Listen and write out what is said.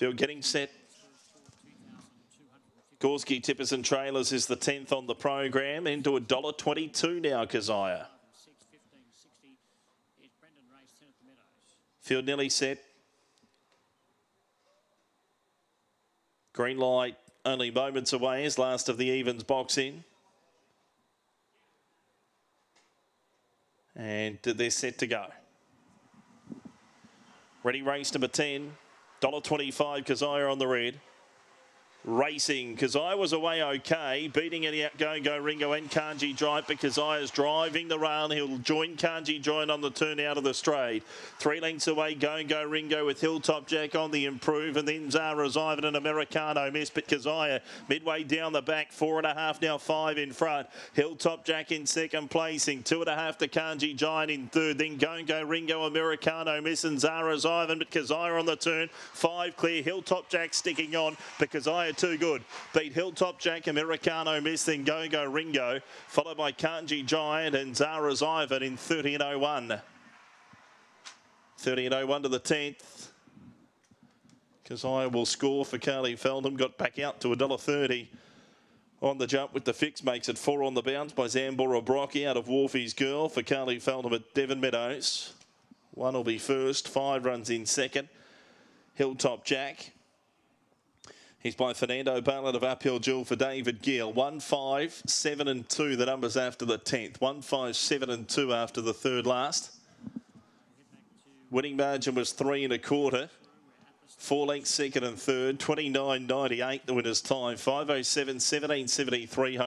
Field getting set. Gorski Tippers and Trailers is the 10th on the program. Into a dollar twenty-two now, Keziah. Field nearly set. Green light only moments away as last of the evens box in. And they're set to go. Ready race number 10. $1.25 Keziah on the red racing. Keziah was away okay, beating it out Go Go Ringo and Kanji Drive, but Keziah is driving the rail. He'll join Kanji Join on the turn out of the straight. Three lengths away, Go Go Ringo with Hilltop Jack on the improve, and then Zara Ivan and Americano miss, but Keziah midway down the back, four and a half now, five in front. Hilltop Jack in second placing, two and a half to Kanji Giant in third, then Go Go Ringo, Americano miss, and Zara Ivan, but Keziah on the turn, five clear, Hilltop Jack sticking on, but Keziah too good. Beat Hilltop Jack, Americano Miss, then Go Go Ringo, followed by Kanji Giant and Zara's Ivan in 30 and 01. 30 01 to the 10th. Keziah will score for Carly Feldham. Got back out to $1.30 on the jump with the fix. Makes it four on the bounce by Zambora Brockie out of Wolfie's Girl for Carly Feldham at Devon Meadows. One will be first. Five runs in second. Hilltop Jack. He's by Fernando Ballard of Uphill Jewel for David Gill. 1, 5, 7 and 2, the numbers after the 10th. 1, 5, 7 and 2 after the third last. Winning margin was 3 and a quarter. Four lengths second and third. 29.98 the winner's time. 507, 1773.